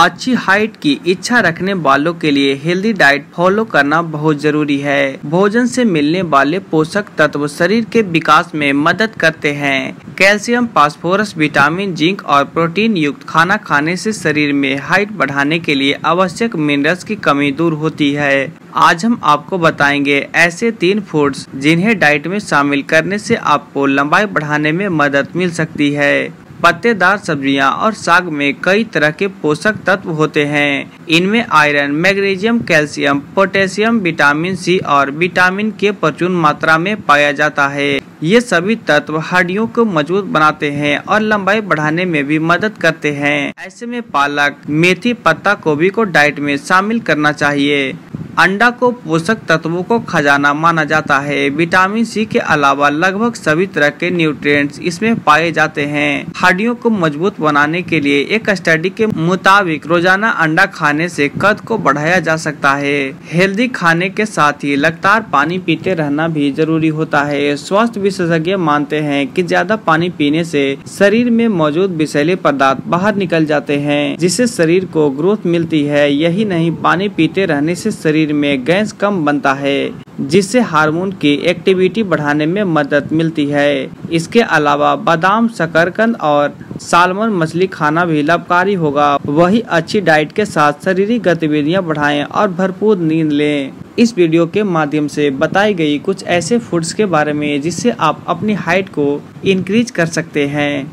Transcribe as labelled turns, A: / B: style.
A: अच्छी हाइट की इच्छा रखने वालों के लिए हेल्दी डाइट फॉलो करना बहुत ज़रूरी है। भोजन से मिलने वाले पोषक तत्व शरीर के विकास में मदद करते हैं। कैल्शियम फास्फोरस विटामिन जिंक और प्रोटीन युक्त खाना खाने से शरीर में हाइट बढ़ाने के लिए आवश्यक मिनरल्स की कमी दूर होती है। आज हम आपको बताएँगे ऐसे तीन फूड्स जिन्हें डाइट में शामिल करने से आपको लंबाई बढ़ाने में मदद मिल सकती है। पत्तेदार सब्ज़ियाँ और साग में कई तरह के पोषक तत्व होते हैं। इनमें iron, magnesium, calcium, potassium, vitamin C और विटामिन के प्रचुर मात्रा में पाया जाता है। ये सभी तत्व हड्डियों को मज़बूत बनाते हैं और लंबाई बढ़ाने में भी मदद करते हैं। ऐसे में पालक, मेथी पत्ता गोभी को डाइट में शामिल करना चाहिए। अंडा को पोषक तत्वों को खजाना माना जाता है। विटामिन सी के अलावा लगभग सभी तरह के न्यूट्रिएंट्स इसमें पाए जाते हैं। हड्डियों को मज़बूत बनाने के लिए एक स्टडी के मुताबिक रोज़ाना अंडा खाने से कद को बढ़ाया जा सकता है। हेल्दी खाने के साथ ही लगातार पानी पीते रहना भी ज़रूरी होता है। स्वास्थ्य विशेषज्ञ मानते हैं कि ज़्यादा पानी पीने से शरीर में मौजूद विषैले पदार्थ बाहर निकल जाते हैं, जिससे शरीर को ग्रोथ मिलती है। यही नहीं, पानी पीते रहने से शरीर शरीर में गैस कम बनता है, जिससे हार्मोन की एक्टिविटी बढ़ाने में मदद मिलती है। इसके अलावा बादाम, शकरकंद और सालमन मछली खाना भी लाभकारी होगा। वही अच्छी डाइट के साथ शारीरिक गतिविधियाँ बढ़ाएँ और भरपूर नींद लें। इस वीडियो के माध्यम से बताई गई कुछ ऐसे फूड्स के बारे में, जिससे आप अपनी हाइट को इंक्रीज कर सकते हैं।